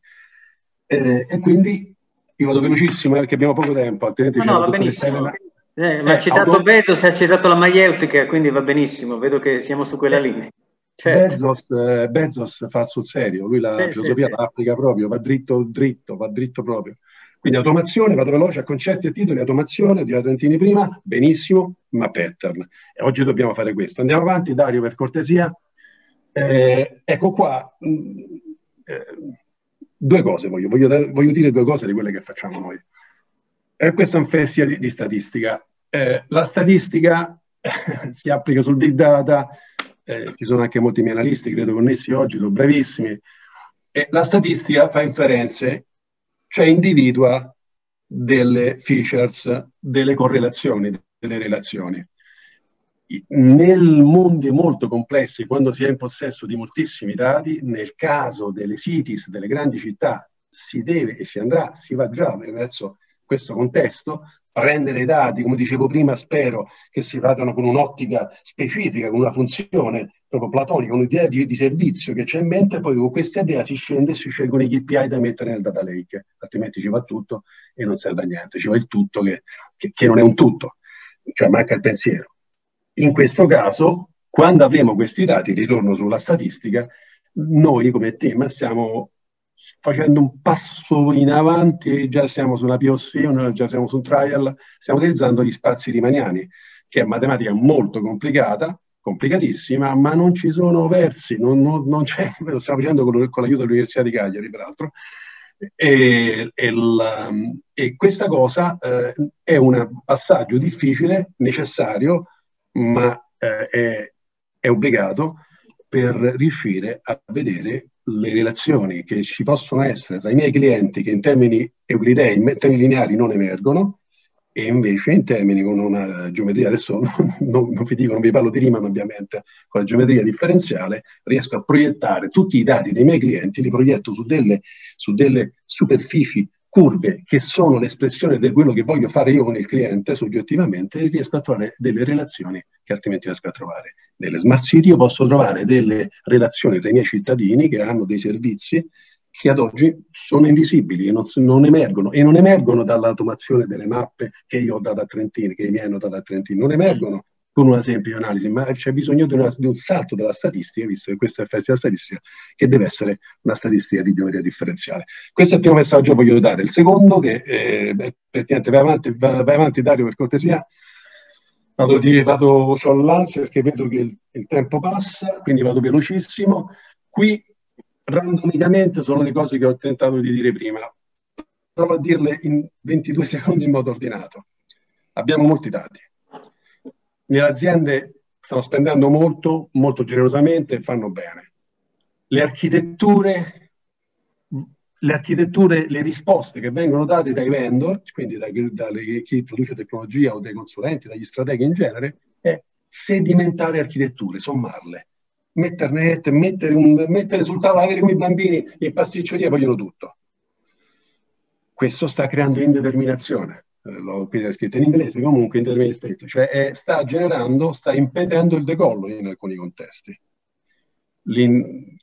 S2: Eh, e quindi io vado velocissimo perché abbiamo poco tempo, altrimenti
S1: no, no, va benissimo. Eh, ma ha citato auto... Bezos, ha citato la maieutica, quindi va benissimo, vedo che siamo su quella linea.
S2: Certo. Bezos, eh, Bezos, fa sul serio, lui la sì, filosofia sì, l'applica sì. proprio, va dritto, dritto, va dritto proprio. Quindi automazione, vado veloce a concetti e titoli, automazione, di Trentini prima, benissimo, ma pattern. E oggi dobbiamo fare questo. Andiamo avanti, Dario, per cortesia. Eh, ecco qua, mh, mm, eh, due cose voglio, voglio, voglio, dire due cose di quelle che facciamo noi. E questo è un festival di, statistica. Eh, la statistica *laughs* si applica sul big data, eh, ci sono anche molti miei analisti, credo connessi oggi, sono bravissimi, la statistica fa inferenze, cioè individua delle features, delle correlazioni, delle relazioni. Nel mondi molto complessi, quando si è in possesso di moltissimi dati, nel caso delle cities, delle grandi città, si deve e si andrà, si va già verso questo contesto, prendere i dati, come dicevo prima, spero che si vadano con un'ottica specifica, con una funzione proprio platonica, un'idea di, di, servizio che c'è in mente, poi con questa idea si scende e si scelgono i KPI da mettere nel data lake, altrimenti ci va tutto e non serve a niente, ci va il tutto che, che, che non è un tutto, cioè manca il pensiero. In questo caso, quando avremo questi dati, ritorno sulla statistica, noi come team stiamo facendo un passo in avanti, già siamo su una POC, già siamo su un trial, stiamo utilizzando gli spazi rimaniani, che è matematica molto complicata, complicatissima, ma non ci sono versi, non, non, non c'è, *laughs* lo stiamo facendo con, con l'aiuto dell'Università di Cagliari, peraltro, e, e, la, e questa cosa eh, è un passaggio difficile, necessario, ma eh, è, è obbligato per riuscire a vedere le relazioni che ci possono essere tra i miei clienti che in termini euclidei, in termini lineari non emergono e invece in termini con una geometria, adesso *laughs* non, non, vi dico, non vi parlo di Riemann ovviamente, con la geometria differenziale riesco a proiettare tutti i dati dei miei clienti, li proietto su delle, su delle superfici curve che sono l'espressione di quello che voglio fare io con il cliente soggettivamente e riesco a trovare delle relazioni che altrimenti riesco a trovare. Nelle smart city io posso trovare delle relazioni tra i miei cittadini che hanno dei servizi che ad oggi sono invisibili, non, non emergono e non emergono dall'automazione delle mappe che io ho dato a Trentini, che mi hanno dato a Trentini, non emergono con una semplice analisi, ma c'è bisogno di, una, di, un salto della statistica, visto che questo è il festival statistica, che deve essere una statistica di geometria differenziale. Questo è il primo messaggio che voglio dare. Il secondo, che eh, pertinente, vai avanti, vai, vai avanti Dario per cortesia, vado, di, vado ho l'ansia perché vedo che il, il tempo passa, quindi vado velocissimo. Qui randomicamente sono le cose che ho tentato di dire prima. Provo a dirle in 22 *laughs* secondi in modo ordinato. Abbiamo molti dati le aziende stanno spendendo molto, molto generosamente e fanno bene. Le architetture, le architetture, le risposte che vengono date dai vendor, quindi da, da chi produce tecnologia o dai consulenti, dagli strateghi in genere, è sedimentare architetture, sommarle, metterne, mettere, un, mettere sul tavolo, avere come i bambini in pasticceria vogliono tutto. Questo sta creando indeterminazione eh, l'ho qui scritto in inglese, comunque in termini stretti, cioè è, sta generando, sta impedendo il decollo in alcuni contesti. L'in,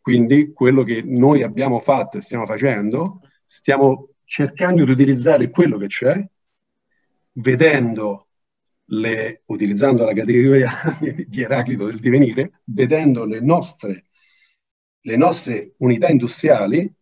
S2: quindi quello che noi abbiamo fatto e stiamo facendo, stiamo cercando di utilizzare quello che c'è, vedendo le, utilizzando la categoria *laughs* di Eraclito del divenire, vedendo le nostre, le nostre unità industriali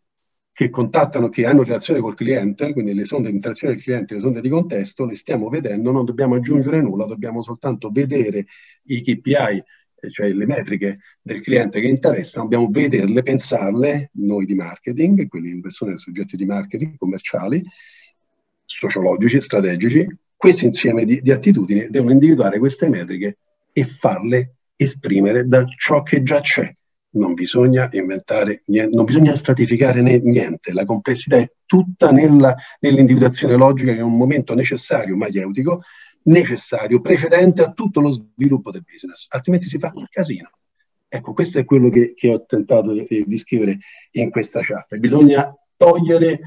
S2: che contattano, che hanno relazione col cliente, quindi le sonde di interazione del cliente, le sonde di contesto, le stiamo vedendo, non dobbiamo aggiungere nulla, dobbiamo soltanto vedere i KPI, eh, cioè le metriche del cliente che interessano, dobbiamo vederle, pensarle, noi di marketing, quindi persone, soggetti di marketing commerciali, sociologici, strategici, questo insieme di, di attitudini devono individuare queste metriche e farle esprimere da ciò che già c'è non bisogna inventare niente, non bisogna stratificare niente, la complessità è tutta nella, nell'individuazione logica che è un momento necessario, maieutico, necessario, precedente a tutto lo sviluppo del business, altrimenti si fa un casino. Ecco, questo è quello che, che ho tentato di, di, scrivere in questa chat. Bisogna togliere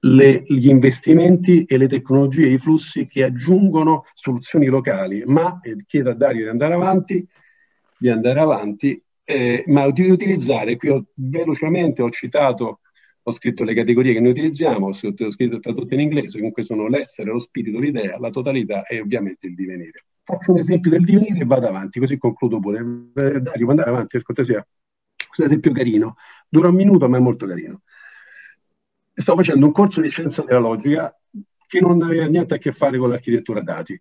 S2: le, gli investimenti e le tecnologie, i flussi che aggiungono soluzioni locali, ma chiedo a Dario di andare avanti, di andare avanti eh, ma di utilizzare, qui ho, velocemente ho citato, ho scritto le categorie che noi utilizziamo, ho scritto, ho tutte in inglese, comunque sono l'essere, lo spirito, l'idea, la totalità e ovviamente il divenire. Faccio un esempio del divenire e vado avanti, così concludo pure. Eh, Dario, può andare avanti, per cortesia. Questo esempio carino, dura un minuto ma è molto carino. Sto facendo un corso di scienza della logica che non aveva niente a che fare con l'architettura dati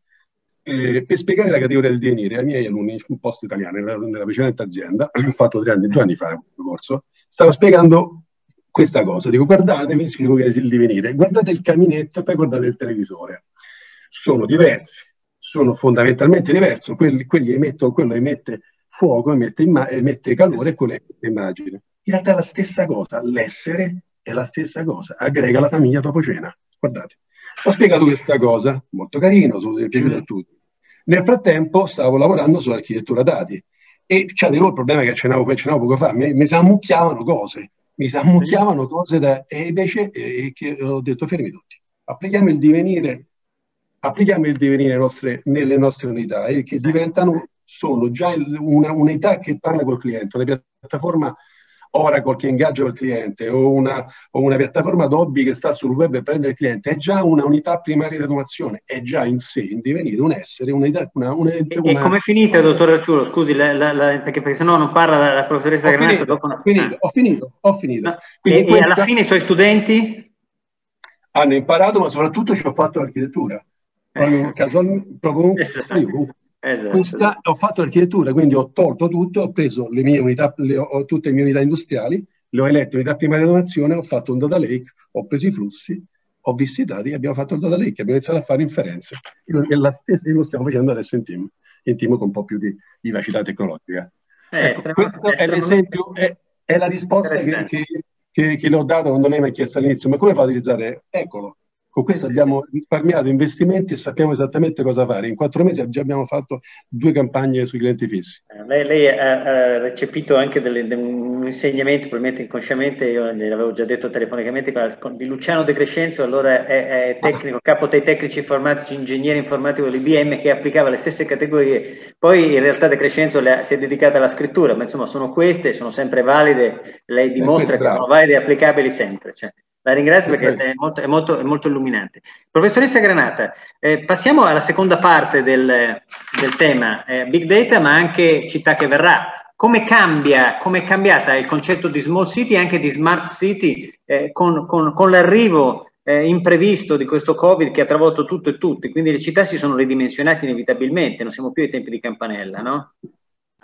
S2: eh, per spiegare la categoria del divenire ai miei alunni un posto italiano nella, nella precedente azienda, *clears throat* l'ho fatto tre anni, due anni fa questo corso, stavo spiegando questa cosa, dico guardate, vi spiego che è il divenire, guardate il caminetto e poi guardate il televisore, sono diversi, sono fondamentalmente diversi, quelli, quelli emettono, quello emette fuoco, emette, imma- emette calore e quello emette immagine. In realtà è la stessa cosa, l'essere è la stessa cosa, aggrega la famiglia dopo cena, guardate. Ho spiegato questa cosa, molto carino, è piaciuto a tutti. Nel frattempo stavo lavorando sull'architettura dati e c'avevo il problema che accennavo, accennavo poco fa, mi, mi si ammucchiavano cose, mi si ammucchiavano cose da, e invece eh, ho detto fermi tutti, applichiamo il divenire, applichiamo il divenire nostre, nelle nostre unità e che diventano, sono già una unità che parla col cliente, una piattaforma Oracle che ingaggia il cliente o una, o una piattaforma Adobe che sta sul web e prende il cliente, è già una unità primaria di automazione, è già in sé, in divenire un essere, un'unità. Una, una,
S1: una, e come finita, dottor Racciulo? Scusi, la, la, la, perché, perché sennò non parla la, la professoressa
S2: Granata. Finito, dopo... ho, finito, ah. ho finito, ho finito. No.
S1: E, questa... alla fine i suoi studenti?
S2: Hanno imparato, ma soprattutto ci ho fatto l'architettura. Eh. Casualmente, proprio, io, Esatto. Questa, ho fatto l'architettura, quindi ho tolto tutto, ho preso le mie unità, le, ho, tutte le mie unità industriali, le ho elette unità primaria di donazione, ho fatto un data lake, ho preso i flussi, ho visto i dati, abbiamo fatto il data lake, abbiamo iniziato a fare inferenze. E la stessa lo stiamo facendo adesso in team, in team con un po' più di vivacità tecnologica. Eh, ecco, questo è l'esempio, è, è la risposta che, che, che, che, le ho dato quando lei mi ha chiesto all'inizio, ma come fa a utilizzare? Eccolo, con questo abbiamo risparmiato investimenti e sappiamo esattamente cosa fare. In quattro mesi già abbiamo fatto due campagne sui clienti fissi.
S1: Eh, lei, lei ha, ha, recepito anche delle, de, un insegnamento, probabilmente inconsciamente, io gliel'avevo già detto telefonicamente, di Luciano De Crescenzo, allora è, è tecnico, capo dei tecnici informatici, ingegnere informatico dell'IBM che applicava le stesse categorie. Poi in realtà De Crescenzo le, si è dedicata alla scrittura, ma insomma sono queste, sono sempre valide, lei dimostra che sono valide e applicabili sempre. Cioè. La ringrazio perché è molto, è molto, è molto illuminante. Professoressa Granata, eh, passiamo alla seconda parte del, del tema, eh, Big Data ma anche città che verrà. Come cambia, come è cambiata il concetto di small city e anche di smart city eh, con, con, con l'arrivo eh, imprevisto di questo Covid che ha travolto tutto e tutti? Quindi le città si sono ridimensionate inevitabilmente, non siamo più ai tempi di campanella, no?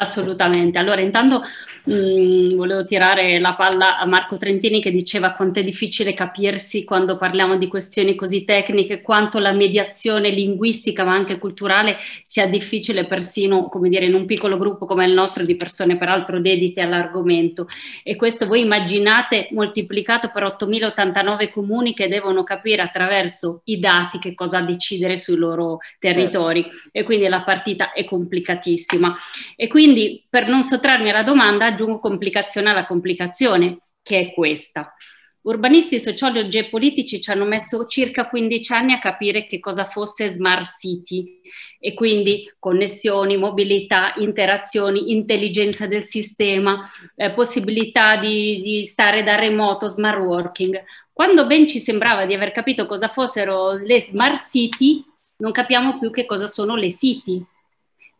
S5: Assolutamente. Allora, intanto mh, mm, volevo tirare la palla a Marco Trentini che diceva quanto è difficile capirsi quando parliamo di questioni così tecniche, quanto la mediazione linguistica ma anche culturale sia difficile persino, come dire, in un piccolo gruppo come il nostro di persone peraltro dedite all'argomento. E questo voi immaginate moltiplicato per 8089 comuni che devono capire attraverso i dati che cosa decidere sui loro territori. Certo. E quindi la partita è complicatissima. E quindi quindi per non sottrarmi alla domanda aggiungo complicazione alla complicazione, che è questa. Urbanisti, sociologi e politici ci hanno messo circa 15 anni a capire che cosa fosse Smart City e quindi connessioni, mobilità, interazioni, intelligenza del sistema, eh, possibilità di, di stare da remoto, smart working. Quando ben ci sembrava di aver capito cosa fossero le Smart City, non capiamo più che cosa sono le city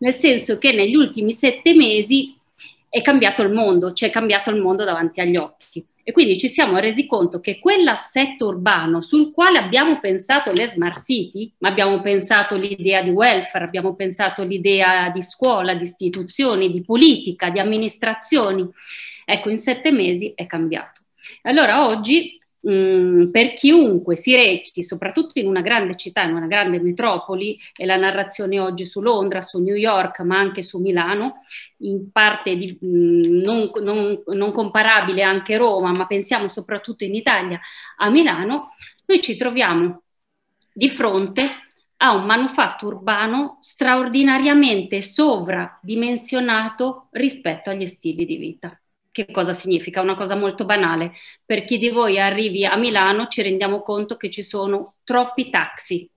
S5: nel senso che negli ultimi sette mesi è cambiato il mondo, ci è cambiato il mondo davanti agli occhi. E quindi ci siamo resi conto che quell'assetto urbano sul quale abbiamo pensato le smart city, ma abbiamo pensato l'idea di welfare, abbiamo pensato l'idea di scuola, di istituzioni, di politica, di amministrazioni, ecco, in sette mesi è cambiato. Allora oggi mm, per chiunque si rechi, soprattutto in una grande città, in una grande metropoli, e la narrazione oggi su Londra, su New York, ma anche su Milano, in parte di, mh, mm, non, non, non comparabile anche Roma, ma pensiamo soprattutto in Italia a Milano, noi ci troviamo di fronte a un manufatto urbano straordinariamente sovradimensionato rispetto agli stili di vita. Che cosa significa? Una cosa molto banale. Per chi di voi arrivi a Milano ci rendiamo conto che ci sono troppi taxi,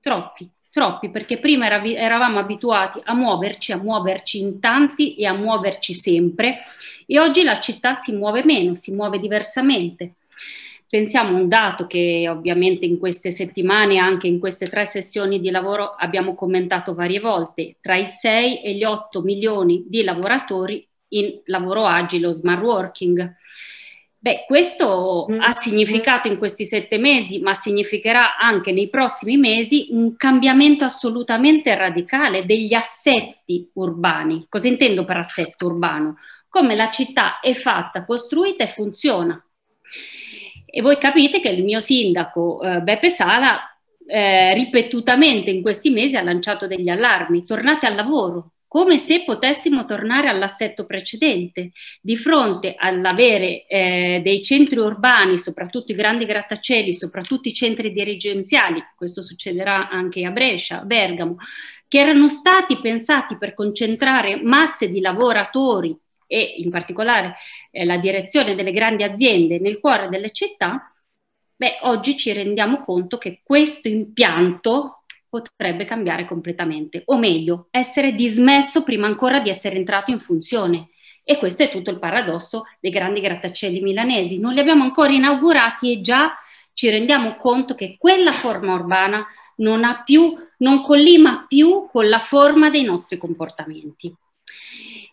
S5: troppi, troppi, perché prima eravi, eravamo abituati a muoverci, a muoverci in tanti e a muoverci sempre e oggi la città si muove meno, si muove diversamente. Pensiamo a un dato che ovviamente in queste settimane, anche in queste tre sessioni di lavoro abbiamo commentato varie volte, tra i 6 e gli 8 milioni di lavoratori in lavoro agile o smart working. Beh, questo mm. ha significato in questi sette mesi, ma significherà anche nei prossimi mesi un cambiamento assolutamente radicale degli assetti urbani. Cosa intendo per assetto urbano? Come la città è fatta, costruita e funziona. E voi capite che il mio sindaco eh, Beppe Sala eh, ripetutamente in questi mesi ha lanciato degli allarmi. Tornate al lavoro, come se potessimo tornare all'assetto precedente, di fronte all'avere eh, dei centri urbani, soprattutto i grandi grattacieli, soprattutto i centri dirigenziali, questo succederà anche a Brescia, a Bergamo, che erano stati pensati per concentrare masse di lavoratori e in particolare eh, la direzione delle grandi aziende nel cuore delle città, beh, oggi ci rendiamo conto che questo impianto potrebbe cambiare completamente, o meglio, essere dismesso prima ancora di essere entrato in funzione. E questo è tutto il paradosso dei grandi grattacieli milanesi. Non li abbiamo ancora inaugurati e già ci rendiamo conto che quella forma urbana non più, non collima più con la forma dei nostri comportamenti.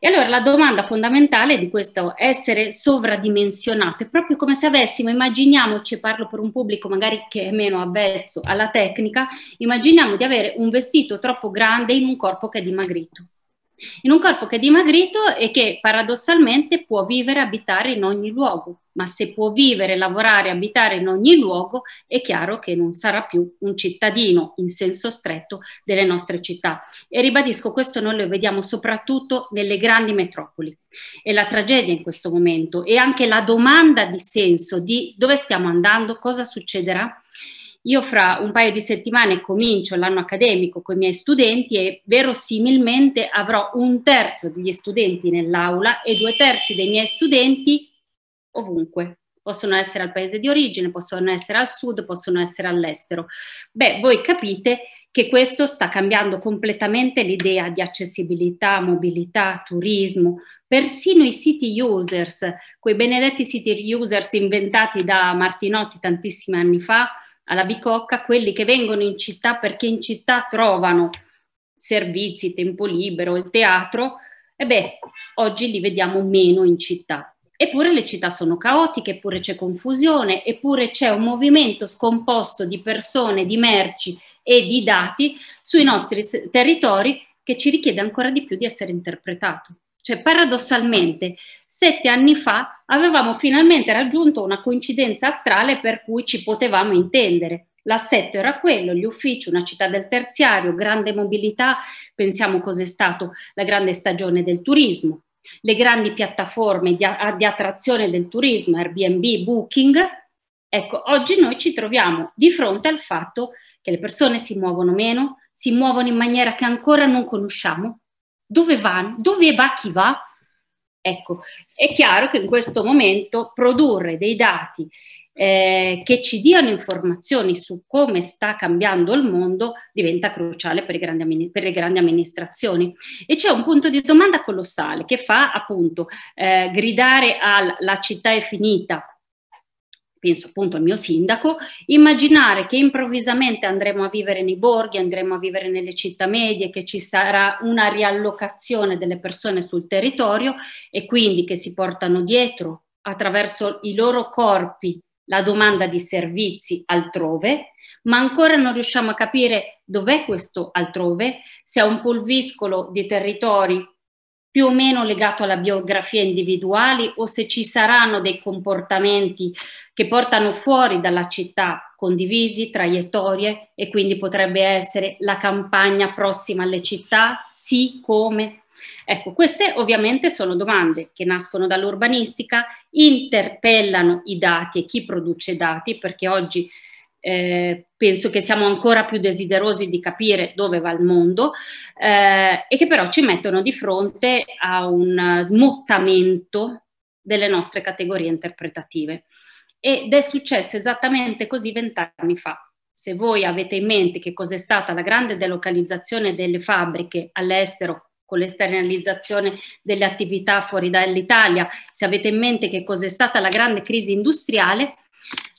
S5: E allora la domanda fondamentale di questo essere sovradimensionato è proprio come se avessimo, immaginiamoci, parlo per un pubblico magari che è meno avvezzo alla tecnica, immaginiamo di avere un vestito troppo grande in un corpo che è dimagrito in un corpo che è dimagrito e che paradossalmente può vivere e abitare in ogni luogo, ma se può vivere, lavorare e abitare in ogni luogo, è chiaro che non sarà più un cittadino in senso stretto delle nostre città. E ribadisco, questo noi lo vediamo soprattutto nelle grandi metropoli. E la tragedia in questo momento e anche la domanda di senso di dove stiamo andando, cosa succederà, io fra un paio di settimane comincio l'anno accademico con i miei studenti e verosimilmente avrò un terzo degli studenti nell'aula e due terzi dei miei studenti ovunque. Possono essere al paese di origine, possono essere al sud, possono essere all'estero. Beh, voi capite che questo sta cambiando completamente l'idea di accessibilità, mobilità, turismo, persino i city users, quei benedetti city users inventati da Martinotti tantissimi anni fa, alla bicocca quelli che vengono in città perché in città trovano servizi, tempo libero, il teatro, e beh, oggi li vediamo meno in città. Eppure le città sono caotiche, eppure c'è confusione, eppure c'è un movimento scomposto di persone, di merci e di dati sui nostri territori che ci richiede ancora di più di essere interpretato. Cioè, paradossalmente, sette anni fa avevamo finalmente raggiunto una coincidenza astrale per cui ci potevamo intendere. L'assetto era quello, gli uffici, una città del terziario, grande mobilità, pensiamo cos'è stato la grande stagione del turismo, le grandi piattaforme di, di attrazione del turismo, Airbnb, Booking. Ecco, oggi noi ci troviamo di fronte al fatto che le persone si muovono meno, si muovono in maniera che ancora non conosciamo, dove va? Dove va chi va? Ecco, è chiaro che in questo momento produrre dei dati eh, che ci diano informazioni su come sta cambiando il mondo diventa cruciale per, grandi, per le grandi amministrazioni. E c'è un punto di domanda colossale che fa appunto eh, gridare alla città è finita penso appunto al mio sindaco, immaginare che improvvisamente andremo a vivere nei borghi, andremo a vivere nelle città medie, che ci sarà una riallocazione delle persone sul territorio e quindi che si portano dietro attraverso i loro corpi la domanda di servizi altrove, ma ancora non riusciamo a capire dov'è questo altrove, se è un pulviscolo di territori più o meno legato alla biografia individuale o se ci saranno dei comportamenti che portano fuori dalla città condivisi, traiettorie e quindi potrebbe essere la campagna prossima alle città, sì, come. Ecco, queste ovviamente sono domande che nascono dall'urbanistica, interpellano i dati e chi produce dati, perché oggi eh, penso che siamo ancora più desiderosi di capire dove va il mondo eh, e che però ci mettono di fronte a un smottamento delle nostre categorie interpretative. Ed è successo esattamente così vent'anni fa. Se voi avete in mente che cos'è stata la grande delocalizzazione delle fabbriche all'estero con l'esternalizzazione delle attività fuori dall'Italia, se avete in mente che cos'è stata la grande crisi industriale,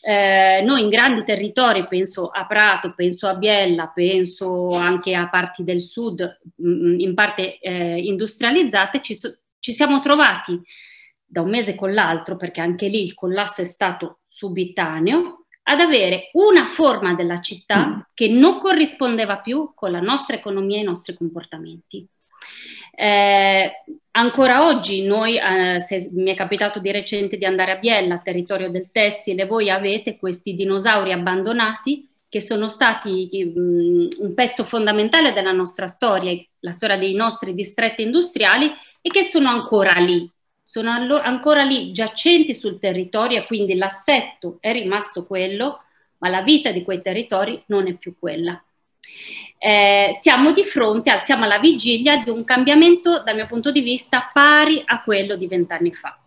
S5: eh, noi in grandi territori, penso a Prato, penso a Biella, penso anche a parti del sud, mh, mm, in parte eh, industrializzate, ci, so, ci siamo trovati da un mese con l'altro, perché anche lì il collasso è stato subitaneo, ad avere una forma della città mm. che non corrispondeva più con la nostra economia e i nostri comportamenti. Eh, ancora oggi noi, eh, se mi è capitato di recente di andare a Biella, territorio del tessile, voi avete questi dinosauri abbandonati che sono stati um, un pezzo fondamentale della nostra storia, la storia dei nostri distretti industriali e che sono ancora lì, sono ancora lì giacenti sul territorio e quindi l'assetto è rimasto quello, ma la vita di quei territori non è più quella eh, siamo di fronte, a, siamo alla vigilia di un cambiamento dal mio punto di vista pari a quello di vent'anni fa.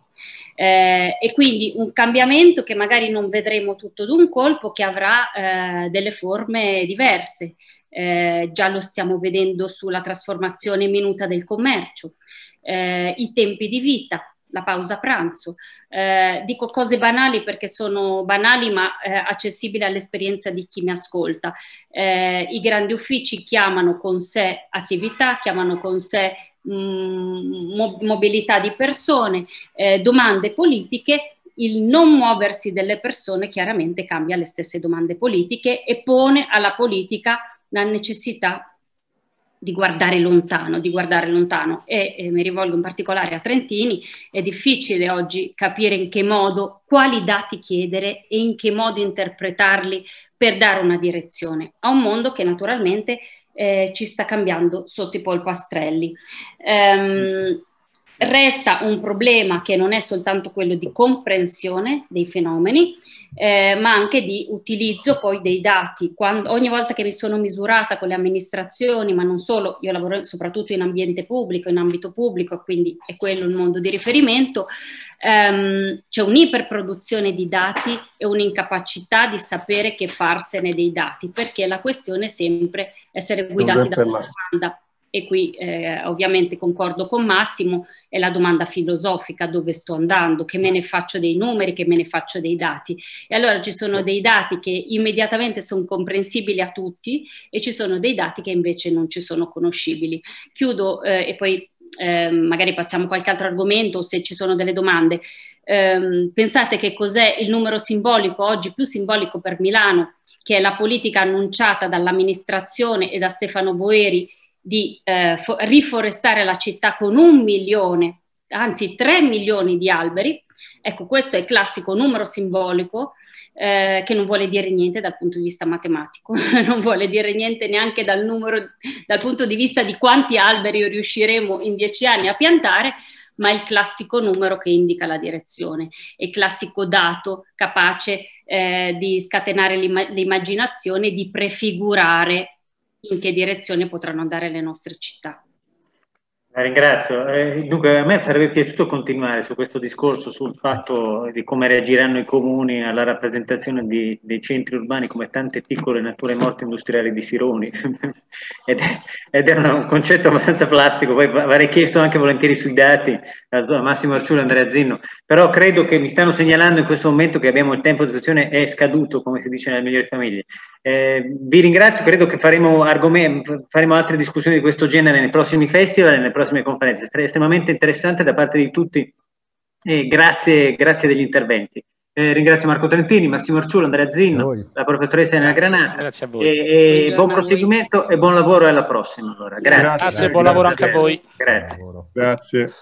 S5: Eh, e quindi un cambiamento che magari non vedremo tutto d'un colpo, che avrà eh, delle forme diverse. Eh, già lo stiamo vedendo sulla trasformazione minuta del commercio, eh, i tempi di vita, la pausa pranzo. Eh, dico cose banali perché sono banali ma eh, accessibili all'esperienza di chi mi ascolta. Eh, I grandi uffici chiamano con sé attività, chiamano con sé mh, mm, mo- mobilità di persone, eh, domande politiche il non muoversi delle persone chiaramente cambia le stesse domande politiche e pone alla politica la necessità di guardare lontano, di guardare lontano e, e mi rivolgo in particolare a Trentini, è difficile oggi capire in che modo, quali dati chiedere e in che modo interpretarli per dare una direzione a un mondo che naturalmente eh, ci sta cambiando sotto i polpastrelli. Um, Resta un problema che non è soltanto quello di comprensione dei fenomeni, eh, ma anche di utilizzo poi dei dati. Quando, ogni volta che mi sono misurata con le amministrazioni, ma non solo, io lavoro soprattutto in ambiente pubblico, in ambito pubblico, quindi è quello il mondo di riferimento, ehm, c'è un'iperproduzione di dati e un'incapacità di sapere che farsene dei dati, perché la questione è sempre essere guidati da una domanda e qui eh, ovviamente concordo con Massimo, è la domanda filosofica dove sto andando, che me ne faccio dei numeri, che me ne faccio dei dati. E allora ci sono dei dati che immediatamente sono comprensibili a tutti e ci sono dei dati che invece non ci sono conoscibili. Chiudo eh, e poi eh, magari passiamo a qualche altro argomento se ci sono delle domande. Eh, pensate che cos'è il numero simbolico, oggi più simbolico per Milano, che è la politica annunciata dall'amministrazione e da Stefano Boeri di eh, riforestare la città con un milione, anzi tre milioni di alberi. Ecco, questo è il classico numero simbolico eh, che non vuole dire niente dal punto di vista matematico, *laughs* non vuole dire niente neanche dal, numero, dal punto di vista di quanti alberi riusciremo in dieci anni a piantare, ma il classico numero che indica la direzione, è il classico dato capace eh, di scatenare l'immaginazione, di prefigurare in che direzione potranno andare le nostre città.
S1: La ringrazio. Eh, dunque, a me sarebbe piaciuto continuare su questo discorso sul fatto di come reagiranno i comuni alla rappresentazione di, dei centri urbani come tante piccole nature morte industriali di Sironi. ed, *laughs* ed, è, un concetto abbastanza plastico. Poi avrei chiesto anche volentieri sui dati a Massimo Arciullo e Andrea Zinno, però credo che mi stanno segnalando in questo momento che abbiamo il tempo di discussione è scaduto, come si dice nelle migliori famiglie. Eh, vi ringrazio, credo che faremo, faremo altre discussioni di questo genere nei prossimi festival nelle prossime prossime conferenze. Estremamente interessante da parte di tutti e grazie, grazie degli interventi. Eh, ringrazio Marco Trentini, Massimo Arciulo, Andrea Zinno, la professoressa Elena Granata.
S4: Grazie a voi.
S1: E, e buon proseguimento e buon lavoro e alla prossima. Allora. Grazie.
S4: Grazie, grazie buon lavoro anche a voi.
S1: Grazie.
S2: Grazie.